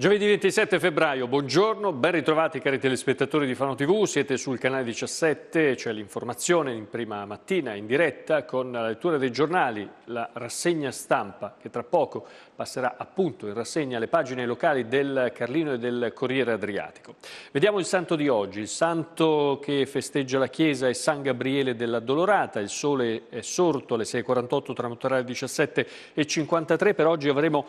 Giovedì 27 febbraio, buongiorno, ben ritrovati cari telespettatori di Fano TV, siete sul canale 17, c'è l'informazione in prima mattina in diretta con la lettura dei giornali, la rassegna stampa che tra poco passerà appunto in rassegna alle pagine locali del Carlino e del Corriere Adriatico. Vediamo il santo di oggi, il santo che festeggia la chiesa è San Gabriele della Dolorata, il sole è sorto alle 6.48, tramonterà alle 17.53, per oggi avremo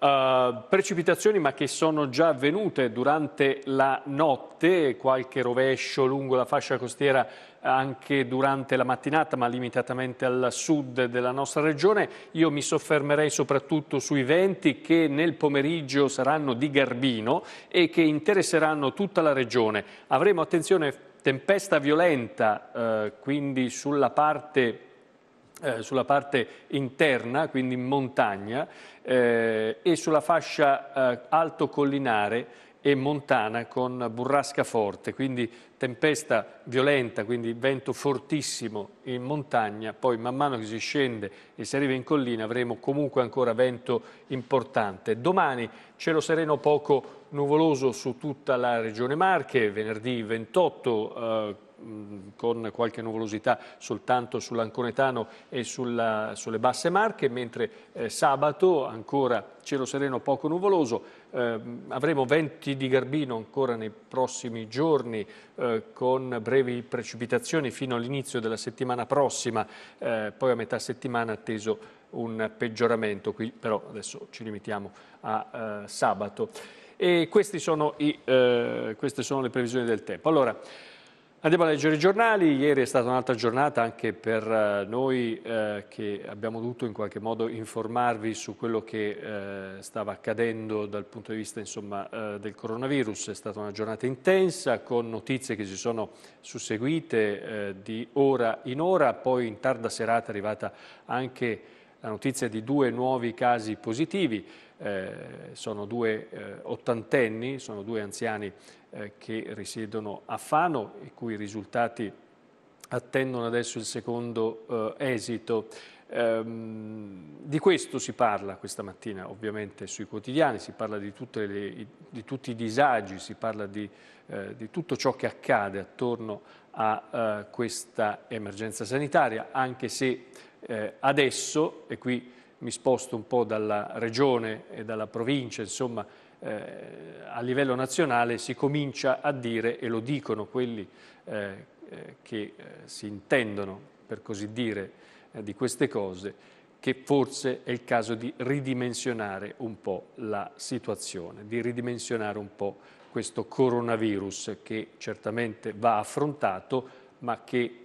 Uh, precipitazioni ma che sono già avvenute durante la notte, qualche rovescio lungo la fascia costiera anche durante la mattinata ma limitatamente al sud della nostra regione. Io mi soffermerei soprattutto sui venti che nel pomeriggio saranno di Garbino e che interesseranno tutta la regione. Avremo, attenzione, tempesta violenta, eh, quindi sulla parte eh, sulla parte interna, quindi in montagna, eh, e sulla fascia eh, alto collinare e montana con burrasca forte, quindi tempesta violenta, quindi vento fortissimo in montagna, poi man mano che si scende e si arriva in collina avremo comunque ancora vento importante. Domani cielo sereno poco nuvoloso su tutta la regione Marche, venerdì 28 eh, con qualche nuvolosità soltanto sull'Anconetano e sulla, sulle basse Marche, mentre eh, sabato ancora cielo sereno poco nuvoloso, eh, avremo venti di Garbino ancora nei prossimi giorni eh, con brevi precipitazioni fino all'inizio della settimana prossima, eh, poi a metà settimana atteso un peggioramento, qui però adesso ci limitiamo a eh, sabato. E sono i, eh, queste sono le previsioni del tempo. Allora, Andiamo a leggere i giornali, ieri è stata un'altra giornata anche per eh, noi eh, che abbiamo dovuto in qualche modo informarvi su quello che eh, stava accadendo dal punto di vista insomma, eh, del coronavirus, è stata una giornata intensa con notizie che si sono susseguite eh, di ora in ora, poi in tarda serata è arrivata anche la notizia di due nuovi casi positivi, eh, sono due ottantenni, sono due anziani eh, che risiedono a Fano, i cui risultati attendono adesso il secondo eh, esito. Um, di questo si parla questa mattina ovviamente sui quotidiani, si parla di, le, di tutti i disagi, si parla di, eh, di, tutto ciò che accade attorno a uh, questa emergenza sanitaria, anche se eh, adesso, e qui mi sposto un po' dalla regione e dalla provincia, insomma, eh, a livello nazionale si comincia a dire, e lo dicono quelli eh, eh che eh, si intendono, per così dire, eh, di queste cose, che forse è il caso di ridimensionare un po' la situazione, di ridimensionare un po' questo coronavirus che certamente va affrontato, ma che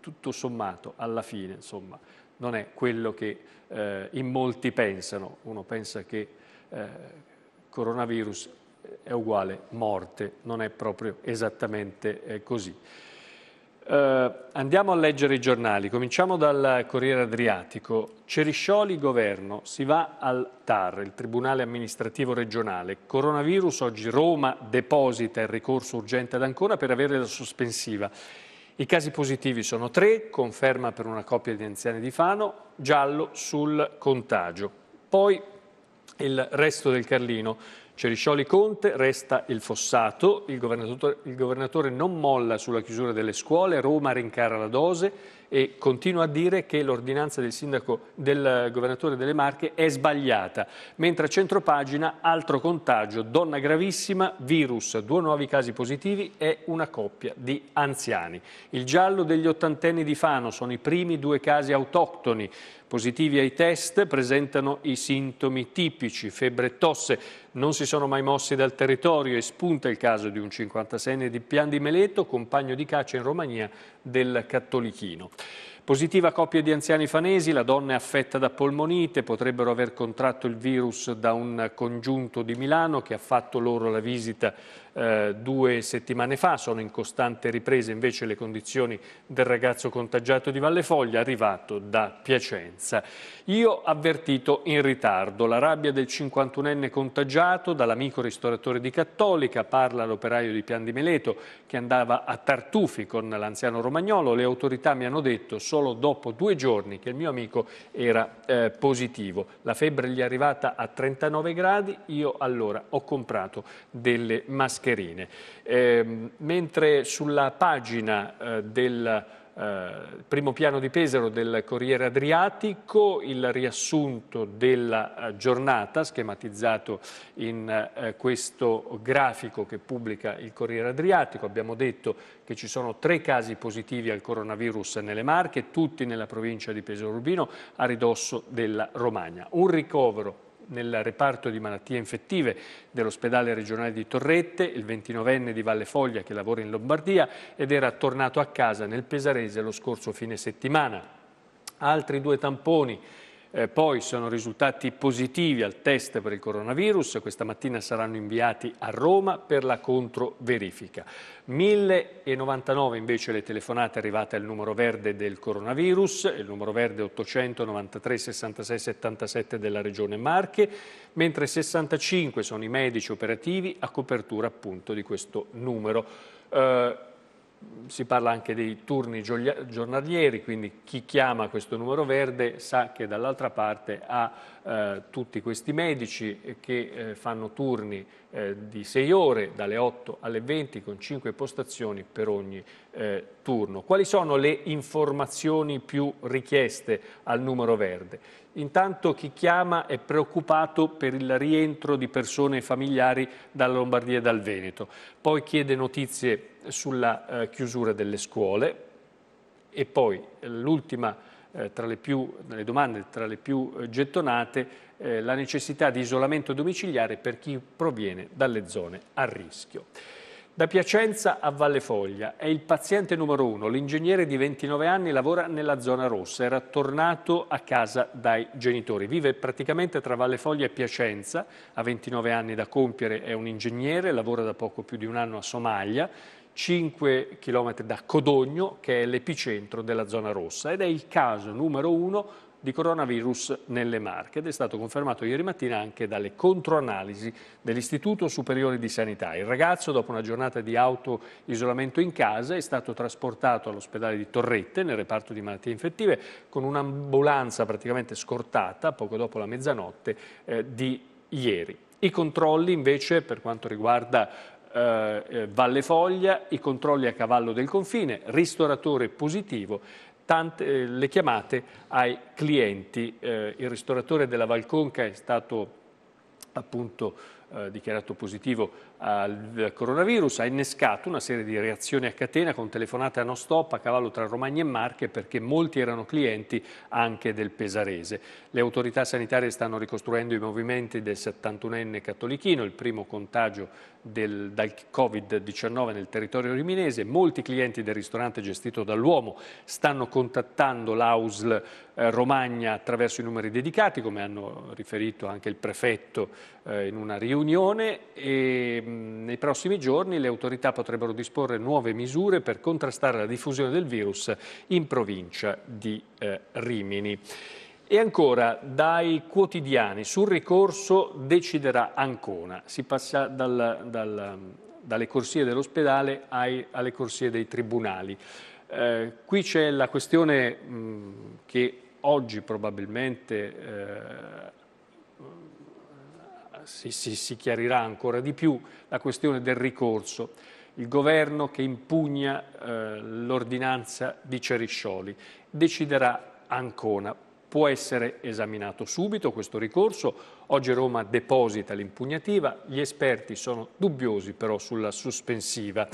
tutto sommato alla fine insomma, non è quello che eh, in molti pensano. Uno pensa che eh, coronavirus è uguale morte, non è proprio esattamente eh, così. Uh, andiamo a leggere i giornali, cominciamo dal Corriere Adriatico. Ceriscioli, governo, si va al TAR, il Tribunale Amministrativo Regionale. Coronavirus, oggi Roma deposita il ricorso urgente ad Ancona per avere la sospensiva. I casi positivi sono tre, conferma per una coppia di anziani di Fano, giallo sul contagio. Poi il resto del Carlino. Ceriscioli Conte, resta il Fossato, il governatore, il governatore non molla sulla chiusura delle scuole, Roma rincara la dose e continua a dire che l'ordinanza del sindaco del governatore delle Marche è sbagliata, mentre a centropagina altro contagio, donna gravissima, virus, due nuovi casi positivi e una coppia di anziani. Il giallo degli ottantenni di Fano. Sono i primi due casi autoctoni, positivi ai test, presentano i sintomi tipici, febbre e tosse, non si sono mai mossi dal territorio. E spunta il caso di un 56enne di Pian di Meleto, compagno di caccia in Romania del Cattolichino. Positiva coppia di anziani fanesi, la donna è affetta da polmonite, potrebbero aver contratto il virus da un congiunto di Milano che ha fatto loro la visita eh, due settimane fa, sono in costante ripresa invece le condizioni del ragazzo contagiato di Valle Foglia arrivato da Piacenza. Io avvertito in ritardo, la rabbia del 51enne contagiato dall'amico ristoratore di Cattolica, parla l'operaio di Pian di Meleto che andava a Tartufi con l'anziano romagnolo, le autorità mi hanno detto solo dopo due giorni che il mio amico era eh, positivo. La febbre gli è arrivata a 39 gradi, io allora ho comprato delle mascherine. Eh, mentre sulla pagina eh, del eh, primo piano di Pesaro del Corriere Adriatico, il riassunto della eh, giornata schematizzato in eh, questo grafico che pubblica il Corriere Adriatico. Abbiamo detto che ci sono tre casi positivi al coronavirus nelle Marche, tutti nella provincia di Pesaro Urbino, a ridosso della Romagna. Un ricovero nel reparto di malattie infettive dell'ospedale regionale di Torrette, il 29enne di Valle Foglia che lavora in Lombardia ed era tornato a casa nel Pesarese lo scorso fine settimana. Altri due tamponi eh, poi sono risultati positivi al test per il coronavirus, questa mattina saranno inviati a Roma per la controverifica. 1099 invece le telefonate arrivate al numero verde del coronavirus, il numero verde 893 66 77 della regione Marche, mentre 65 sono i medici operativi a copertura appunto di questo numero. Eh, si parla anche dei turni giornalieri, quindi chi chiama questo numero verde sa che dall'altra parte ha eh, tutti questi medici che eh, fanno turni eh, di 6 ore, dalle 8 alle 20, con 5 postazioni per ogni eh, turno. Quali sono le informazioni più richieste al numero verde? Intanto chi chiama è preoccupato per il rientro di persone e familiari dalla Lombardia e dal Veneto, poi chiede notizie sulla eh, chiusura delle scuole e poi l'ultima eh, tra le, più, le domande tra le più eh, gettonate eh, la necessità di isolamento domiciliare per chi proviene dalle zone a rischio. Da Piacenza a Valle Foglia è il paziente numero uno, l'ingegnere di 29 anni lavora nella zona rossa, era tornato a casa dai genitori, vive praticamente tra Valle Foglia e Piacenza, ha 29 anni da compiere, è un ingegnere, lavora da poco più di un anno a Somalia, 5 km da Codogno, che è l'epicentro della zona rossa ed è il caso numero uno di coronavirus nelle Marche ed è stato confermato ieri mattina anche dalle controanalisi dell'Istituto Superiore di Sanità. Il ragazzo, dopo una giornata di auto-isolamento in casa, è stato trasportato all'ospedale di Torrette, nel reparto di malattie infettive, con un'ambulanza praticamente scortata poco dopo la mezzanotte eh, di ieri. I controlli invece per quanto riguarda eh, eh, Valle Foglia, i controlli a cavallo del confine, ristoratore positivo, tante, eh, le chiamate ai clienti. Eh, il ristoratore della Valconca è stato appunto eh, dichiarato positivo al coronavirus, ha innescato una serie di reazioni a catena con telefonate a non stop a cavallo tra Romagna e Marche perché molti erano clienti anche del Pesarese. Le autorità sanitarie stanno ricostruendo i movimenti del 71enne cattolichino, il primo contagio del, dal Covid-19 nel territorio riminese. Molti clienti del ristorante gestito dall'uomo stanno contattando l'AUSL eh, Romagna attraverso i numeri dedicati, come hanno riferito anche il prefetto eh, in una riunione e nei prossimi giorni le autorità potrebbero disporre nuove misure per contrastare la diffusione del virus in provincia di eh, Rimini. E ancora, dai quotidiani, sul ricorso deciderà Ancona. Si passa dal, dal, dalle corsie dell'ospedale alle corsie dei tribunali. Eh, qui c'è la questione mh, che oggi probabilmente eh, si, si, si chiarirà ancora di più la questione del ricorso. Il governo che impugna eh, l'ordinanza di Ceriscioli deciderà Ancona. Può essere esaminato subito questo ricorso. Oggi Roma deposita l'impugnativa. Gli esperti sono dubbiosi però sulla sospensiva.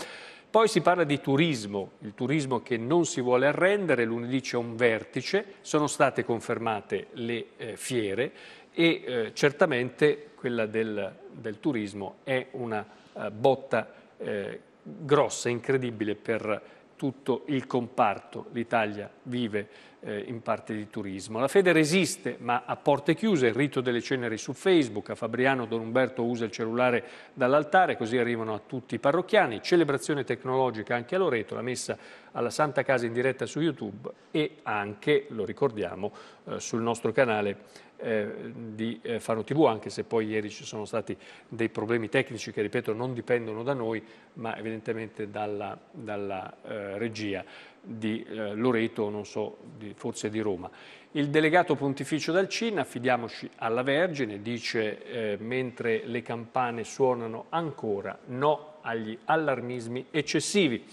Poi si parla di turismo, il turismo che non si vuole arrendere, lunedì c'è un vertice, sono state confermate le eh, fiere e eh, certamente quella del, del, turismo è una uh, botta eh, grossa, incredibile per tutto il comparto. L'Italia vive eh, in parte di turismo. La fede resiste, ma a porte chiuse, il rito delle ceneri su Facebook, a Fabriano Don Umberto usa il cellulare dall'altare, così arrivano a tutti i parrocchiani, celebrazione tecnologica anche a Loreto, la messa alla Santa Casa in diretta su YouTube e anche, lo ricordiamo, eh, sul nostro canale eh, di eh, Faro TV, anche se poi ieri ci sono stati dei problemi tecnici che, ripeto, non dipendono da noi, ma evidentemente dalla, dalla eh, regia di eh, Loreto, non so, di, forse di Roma. Il delegato pontificio dal CIN, affidiamoci alla Vergine, dice eh, mentre le campane suonano ancora no agli allarmismi eccessivi.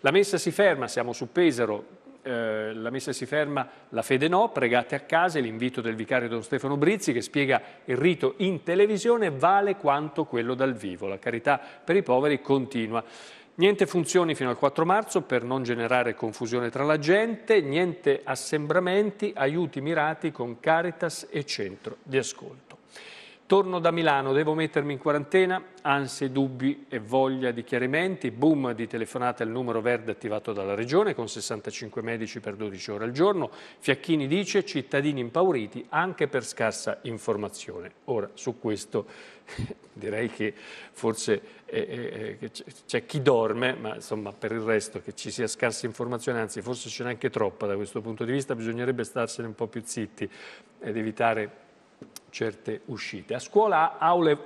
La messa si ferma, siamo su Pesaro, eh, la messa si ferma, la fede no, pregate a casa, l'invito del vicario Don Stefano Brizzi che spiega il rito in televisione vale quanto quello dal vivo, la carità per i poveri continua. Niente funzioni fino al 4 marzo per non generare confusione tra la gente, niente assembramenti, aiuti mirati con Caritas e centro di ascolto. Torno da Milano, devo mettermi in quarantena, ansie, dubbi e voglia di chiarimenti, boom di telefonate al numero verde attivato dalla Regione con 65 medici per 12 ore al giorno. Fiacchini dice cittadini impauriti anche per scarsa informazione. Ora, su questo direi che forse eh, eh, c'è chi dorme, ma insomma per il resto che ci sia scarsa informazione, anzi forse ce n'è anche troppa da questo punto di vista, bisognerebbe starsene un po' più zitti ed evitare certe uscite. A scuola aule,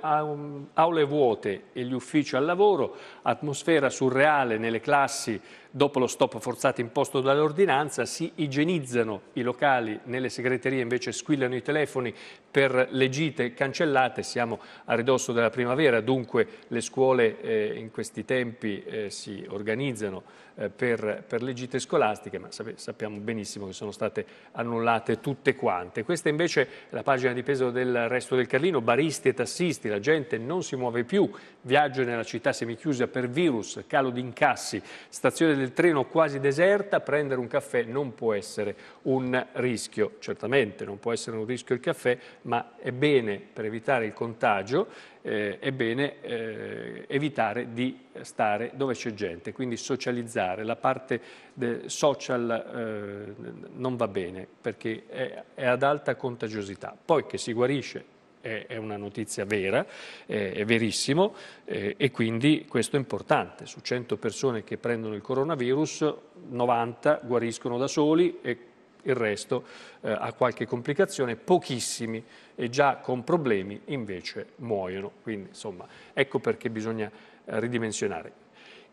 aule vuote e gli uffici al lavoro, atmosfera surreale nelle classi dopo lo stop forzato imposto dall'ordinanza, si igienizzano i locali, nelle segreterie invece squillano i telefoni per le gite cancellate, siamo a ridosso della primavera, dunque le scuole eh, in questi tempi eh, si organizzano eh, per, per, le gite scolastiche, ma sappiamo benissimo che sono state annullate tutte quante. Questa invece è la pagina di peso del resto del Carlino, baristi e tassisti, la gente non si muove più, viaggio nella città semichiusa per virus, calo di incassi, stazione del treno quasi deserta, prendere un caffè non può essere un rischio, certamente non può essere un rischio il caffè, ma è bene per evitare il contagio, eh, è bene eh, evitare di stare dove c'è gente, quindi socializzare, la parte social eh, non va bene perché è, è ad alta contagiosità. Poi che si guarisce è, una notizia vera, è verissimo eh, e quindi questo è importante. Su 100 persone che prendono il coronavirus, 90 guariscono da soli e il resto eh, ha qualche complicazione, pochissimi e già con problemi invece muoiono. Quindi insomma ecco perché bisogna eh, ridimensionare.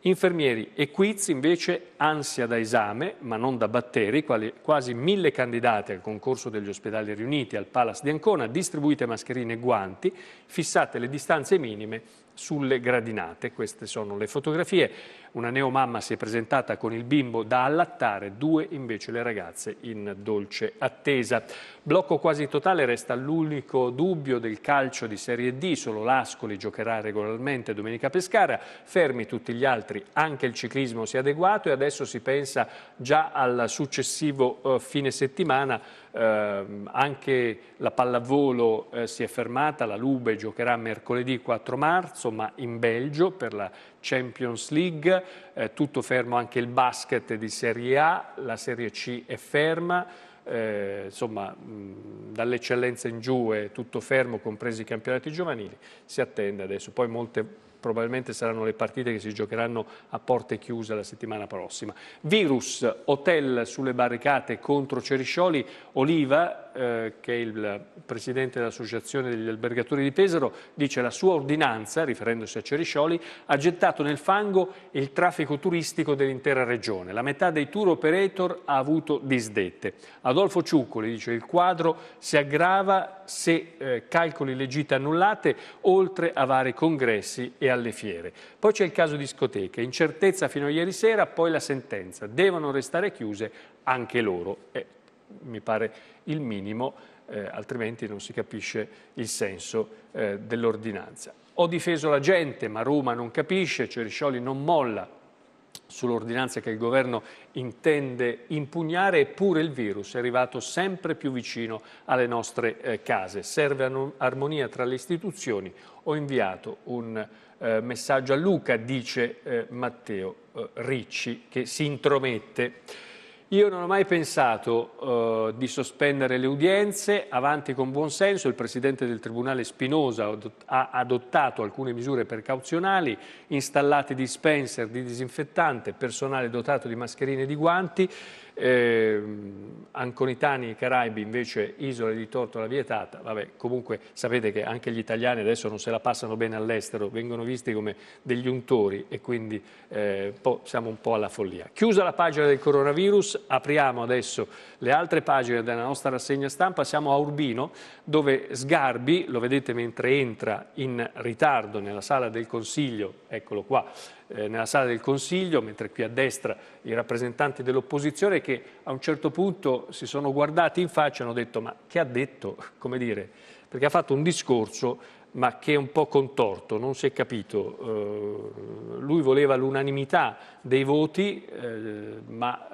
Infermieri e quiz invece ansia da esame, ma non da batteri, quali, quasi mille candidati al concorso degli ospedali riuniti al Palace di Ancona, distribuite mascherine e guanti, fissate le distanze minime sulle gradinate. Queste sono le fotografie. Una neomamma si è presentata con il bimbo da allattare, due invece le ragazze in dolce attesa. Blocco quasi totale resta l'unico dubbio del calcio di Serie D, solo l'Ascoli giocherà regolarmente domenica Pescara, fermi tutti gli altri, anche il ciclismo si è adeguato e adesso si pensa già al successivo uh, fine settimana eh, anche la pallavolo eh, si è fermata, la Lube giocherà mercoledì 4 marzo ma in Belgio per la Champions League, eh, tutto fermo anche il basket di Serie A, la Serie C è ferma, eh, insomma dall'eccellenza in giù è tutto fermo, compresi i campionati giovanili, si attende adesso, poi molte probabilmente saranno le partite che si giocheranno a porte chiuse la settimana prossima. Virus, hotel sulle barricate contro Ceriscioli, Oliva, eh, che è il presidente dell'Associazione degli Albergatori di Pesaro, dice la sua ordinanza, riferendosi a Ceriscioli, ha gettato nel fango il traffico turistico dell'intera regione. La metà dei tour operator ha avuto disdette. Adolfo Ciuccoli dice il quadro si aggrava se eh, calcoli le gite annullate, oltre a vari congressi e alle fiere. Poi c'è il caso discoteche, incertezza fino a ieri sera, poi la sentenza. Devono restare chiuse anche loro. Eh, mi pare il minimo, eh, altrimenti non si capisce il senso eh, dell'ordinanza. Ho difeso la gente, ma Roma non capisce, Ceriscioli non molla sull'ordinanza che il governo intende impugnare, eppure il virus è arrivato sempre più vicino alle nostre eh, case. Serve armonia tra le istituzioni. Ho inviato un eh, messaggio a Luca, dice eh, Matteo eh, Ricci, che si intromette. Io non ho mai pensato uh, di sospendere le udienze, avanti con buon senso, il Presidente del Tribunale Spinosa ha adottato alcune misure precauzionali, installati dispenser di disinfettante, personale dotato di mascherine e di guanti, eh, Anconitani e Caraibi invece isole di tortola vietata, vabbè comunque sapete che anche gli italiani adesso non se la passano bene all'estero, vengono visti come degli untori e quindi eh, siamo un po' alla follia. Chiusa la pagina del coronavirus, apriamo adesso le altre pagine della nostra rassegna stampa, siamo a Urbino dove Sgarbi, lo vedete mentre entra in ritardo nella sala del Consiglio, eccolo qua, eh, nella sala del Consiglio, mentre qui a destra i rappresentanti dell'opposizione che a un certo punto si sono guardati in faccia e hanno detto ma che ha detto, come dire, perché ha fatto un discorso ma che è un po' contorto, non si è capito. Uh, lui voleva l'unanimità dei voti, uh, ma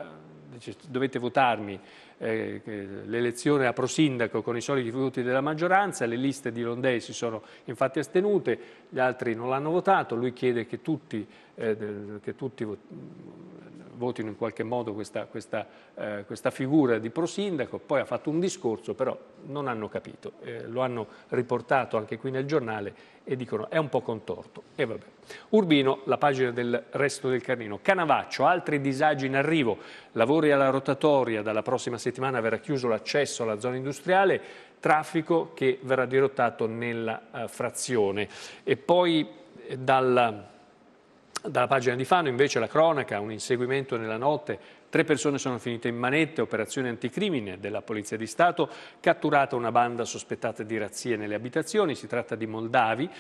dice, dovete votarmi eh, l'elezione a prosindaco con i soliti voti della maggioranza, le liste di Londei si sono infatti astenute, gli altri non l'hanno votato, lui chiede che tutti, eh, che tutti votino in qualche modo questa, questa, eh, questa, figura di prosindaco, poi ha fatto un discorso, però non hanno capito, eh, lo hanno riportato anche qui nel giornale e dicono è un po' contorto. E vabbè. Urbino, la pagina del resto del Carlino. Canavaccio, altri disagi in arrivo, lavori alla rotatoria, dalla prossima settimana verrà chiuso l'accesso alla zona industriale, traffico che verrà dirottato nella uh, frazione. E poi eh, dal dalla pagina di Fano invece la cronaca, un inseguimento nella notte, tre persone sono finite in manette, operazione anticrimine della Polizia di Stato, catturata una banda sospettata di razzie nelle abitazioni, si tratta di Moldavi,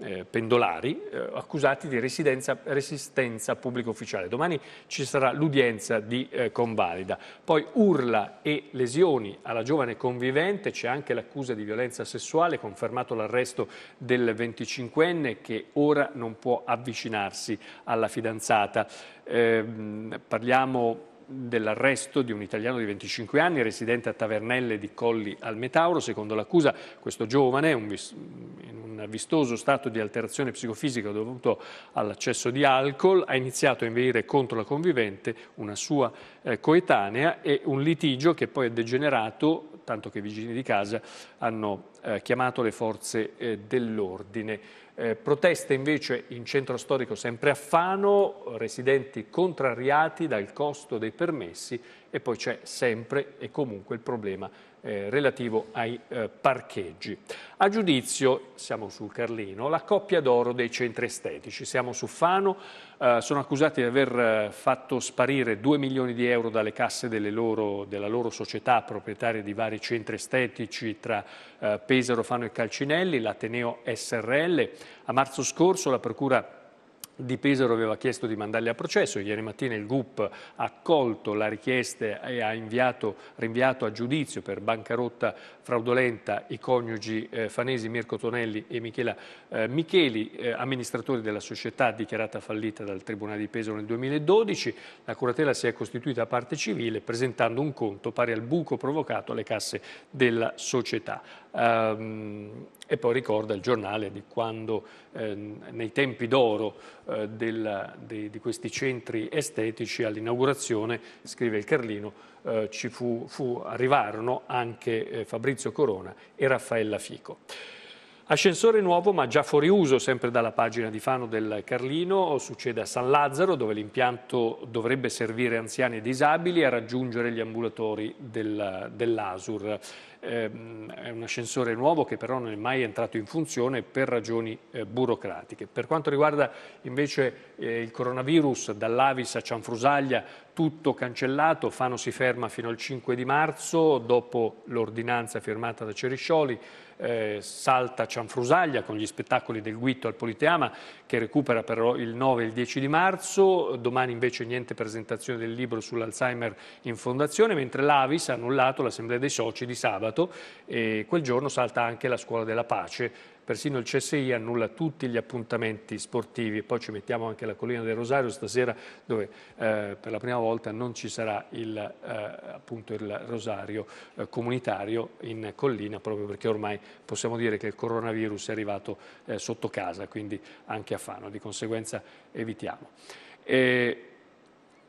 eh, pendolari eh, accusati di resistenza pubblico ufficiale. Domani ci sarà l'udienza di eh, convalida. Poi urla e lesioni alla giovane convivente, c'è anche l'accusa di violenza sessuale, confermato l'arresto del 25enne che ora non può avvicinarsi alla fidanzata. Ehm, parliamo dell'arresto di un italiano di 25 anni residente a Tavernelle di Colli al Metauro. Secondo l'accusa questo giovane, un, in un vistoso stato di alterazione psicofisica dovuto all'accesso di alcol, ha iniziato a inveire contro la convivente, una sua eh, coetanea, e un litigio che poi è degenerato, tanto che i vigili di casa hanno eh, chiamato le forze eh, dell'ordine. Eh, proteste invece in centro storico sempre a Fano, residenti contrariati dal costo dei permessi e poi c'è sempre e comunque il problema eh, relativo ai eh, parcheggi. A giudizio, siamo sul Carlino, la coppia d'oro dei centri estetici. Siamo su Fano, eh, sono accusati di aver eh, fatto sparire 2 milioni di euro dalle casse loro, della loro società proprietaria di vari centri estetici tra eh, Pesaro, Fano e Calcinelli, l'Ateneo SRL. A marzo scorso la Procura di Pesaro aveva chiesto di mandarli a processo, ieri mattina il GUP ha accolto la richiesta e ha inviato, rinviato a giudizio per bancarotta fraudolenta i coniugi eh, Fanesi, Mirko Tonelli e Michela eh, Micheli, eh, amministratori della società dichiarata fallita dal Tribunale di Pesaro nel 2012. La curatela si è costituita a parte civile presentando un conto pari al buco provocato alle casse della società. Um, e poi ricorda il giornale di quando eh, nei tempi d'oro eh, di, di, questi centri estetici all'inaugurazione, scrive il Carlino, eh, ci fu, fu, arrivarono anche eh, Fabrizio Corona e Raffaella Fico. Ascensore nuovo ma già fuori uso, sempre dalla pagina di Fano del Carlino, succede a San Lazzaro dove l'impianto dovrebbe servire anziani e disabili a raggiungere gli ambulatori del, dell'ASUR. Eh, è un ascensore nuovo che però non è mai entrato in funzione per ragioni eh, burocratiche. Per quanto riguarda invece eh, il coronavirus, dall'Avis a Cianfrusaglia tutto cancellato, Fano si ferma fino al 5 di marzo dopo l'ordinanza firmata da Ceriscioli, eh, salta Cianfrusaglia con gli spettacoli del Guitto al Politeama che recupera però il 9 e il 10 di marzo, domani invece niente presentazione del libro sull'Alzheimer in fondazione, mentre l'Avis ha annullato l'assemblea dei soci di sabato e quel giorno salta anche la scuola della pace. Persino il CSI annulla tutti gli appuntamenti sportivi, poi ci mettiamo anche la collina del Rosario stasera dove eh, per la prima volta non ci sarà il, eh, il Rosario eh, comunitario in collina proprio perché ormai possiamo dire che il coronavirus è arrivato eh, sotto casa, quindi anche a Fano, di conseguenza evitiamo. E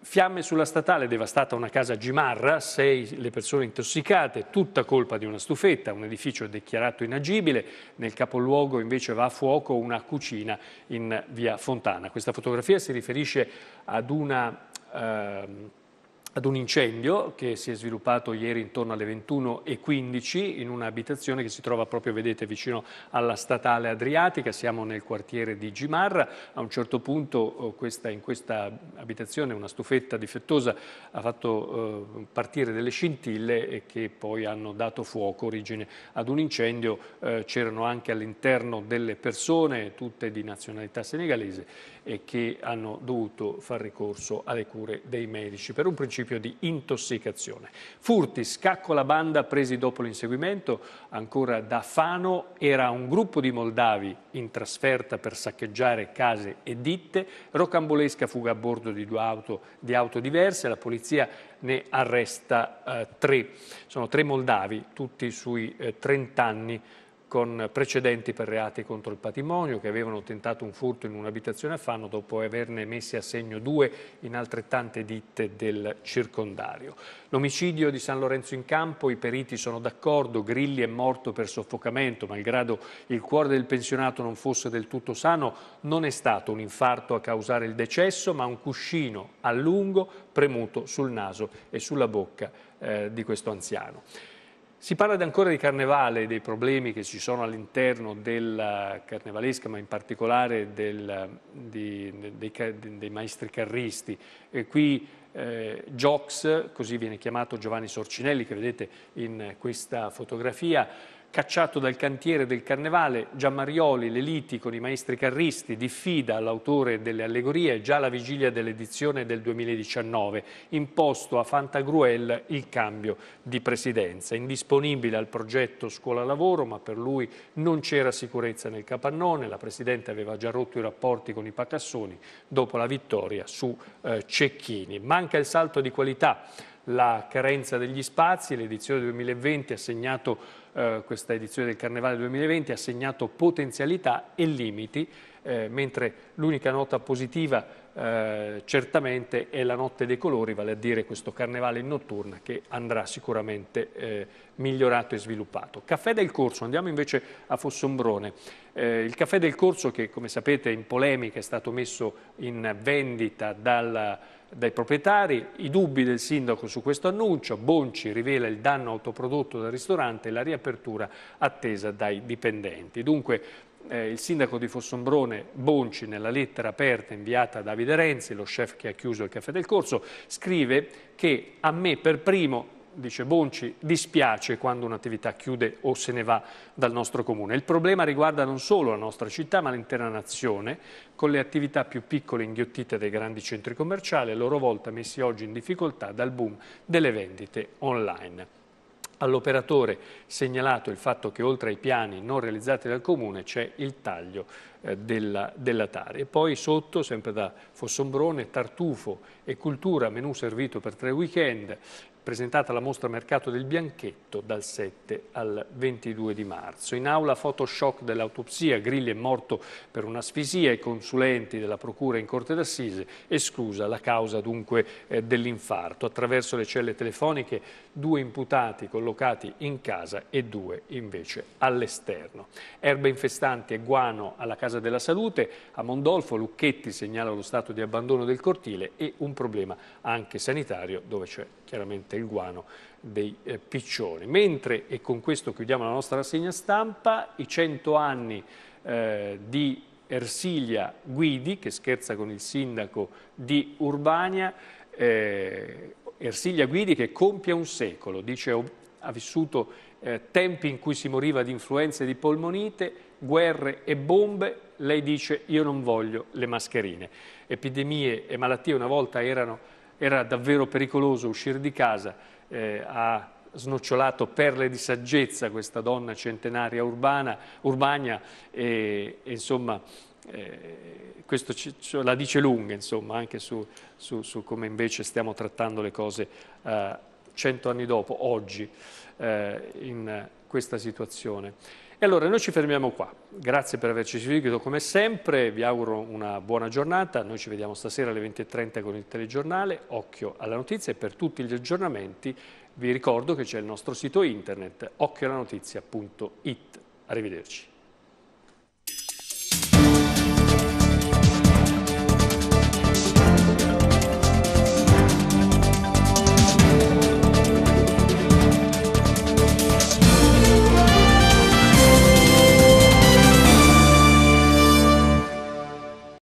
Fiamme sulla statale, devastata una casa a Gimarra, sei le persone intossicate, tutta colpa di una stufetta, un edificio dichiarato inagibile, nel capoluogo invece va a fuoco una cucina in via Fontana. Questa fotografia si riferisce ad una... Eh, ad un incendio che si è sviluppato ieri intorno alle 21.15 in un'abitazione che si trova proprio, vedete, vicino alla statale Adriatica, siamo nel quartiere di Gimarra, a un certo punto oh, questa, in questa abitazione una stufetta difettosa ha fatto eh, partire delle scintille che poi hanno dato fuoco, origine ad un incendio, eh, c'erano anche all'interno delle persone, tutte di nazionalità senegalese, e che hanno dovuto far ricorso alle cure dei medici. Per un principio di intossicazione. Furti, scacco alla banda presi dopo l'inseguimento, ancora da Fano, era un gruppo di moldavi in trasferta per saccheggiare case e ditte, rocambolesca fuga a bordo di due auto, di auto diverse, la polizia ne arresta eh, tre. Sono tre moldavi, tutti sui eh, 30 anni, con precedenti per reati contro il patrimonio che avevano tentato un furto in un'abitazione a Fano dopo averne messi a segno due in altrettante ditte del circondario. L'omicidio di San Lorenzo in Campo, i periti sono d'accordo, Grilli è morto per soffocamento, malgrado il cuore del pensionato non fosse del tutto sano, non è stato un infarto a causare il decesso, ma un cuscino a lungo premuto sul naso e sulla bocca eh, di questo anziano. Si parla ancora di carnevale, dei problemi che ci sono all'interno della carnevalesca, ma in particolare del, di, dei, dei, maestri carristi. E qui eh, Giox, così viene chiamato Giovanni Sorcinelli, che vedete in questa fotografia, Cacciato dal cantiere del Carnevale, Giammarioli, le liti con i maestri carristi, diffida l'autore delle allegorie già alla vigilia dell'edizione del 2019, imposto a Fantagruel il cambio di presidenza. Indisponibile al progetto scuola-lavoro, ma per lui non c'era sicurezza nel capannone, la Presidente aveva già rotto i rapporti con i Pacassoni dopo la vittoria su eh, Cecchini. Manca il salto di qualità la carenza degli spazi, l'edizione 2020 ha segnato, eh, questa edizione del Carnevale 2020 ha segnato potenzialità e limiti, eh, mentre l'unica nota positiva eh, certamente è la notte dei colori, vale a dire questo carnevale in notturna che andrà sicuramente eh, migliorato e sviluppato. Caffè del Corso, andiamo invece a Fossombrone. Eh, il caffè del Corso che come sapete in polemica è stato messo in vendita dal dai proprietari, i dubbi del sindaco su questo annuncio, Bonci rivela il danno autoprodotto dal ristorante e la riapertura attesa dai dipendenti. Dunque eh, il sindaco di Fossombrone, Bonci, nella lettera aperta inviata a Davide Renzi, lo chef che ha chiuso il caffè del corso, scrive che a me per primo dice Bonci, dispiace quando un'attività chiude o se ne va dal nostro comune. Il problema riguarda non solo la nostra città ma l'intera nazione, con le attività più piccole inghiottite dai grandi centri commerciali, a loro volta messi oggi in difficoltà dal boom delle vendite online. All'operatore segnalato il fatto che oltre ai piani non realizzati dal Comune c'è il taglio eh, della, della Tari. E poi sotto, sempre da Fossombrone, tartufo e cultura, menù servito per tre weekend, presentata la mostra Mercato del Bianchetto dal 7 al 22 di marzo. In aula Photoshop dell'autopsia, Grilli è morto per un'asfisia, i consulenti della Procura in Corte d'Assise, esclusa la causa dunque eh, dell'infarto. Attraverso le celle telefoniche due imputati collocati in casa e due invece all'esterno. Erbe infestanti e guano alla Casa della Salute, a Mondolfo Lucchetti segnala lo stato di abbandono del cortile e un problema anche sanitario dove c'è chiaramente il guano dei eh, piccioni. Mentre, e con questo chiudiamo la nostra rassegna stampa, i 100 anni eh, di Ersilia Guidi, che scherza con il sindaco di Urbania, eh, Ersilia Guidi che compie un secolo, dice ha vissuto eh, tempi in cui si moriva di influenze di polmonite, guerre e bombe, lei dice io non voglio le mascherine. Epidemie e malattie una volta erano era davvero pericoloso uscire di casa, eh, ha snocciolato perle di saggezza questa donna centenaria urbana, urbania e, e insomma eh, questo ci, la dice lunga insomma, anche su, su, su, come invece stiamo trattando le cose eh, cento anni dopo, oggi, eh, in questa situazione. E allora noi ci fermiamo qua. Grazie per averci seguito come sempre, vi auguro una buona giornata. Noi ci vediamo stasera alle 20.30 con il telegiornale. Occhio alla notizia e per tutti gli aggiornamenti vi ricordo che c'è il nostro sito internet occhioallanotizia.it. Arrivederci.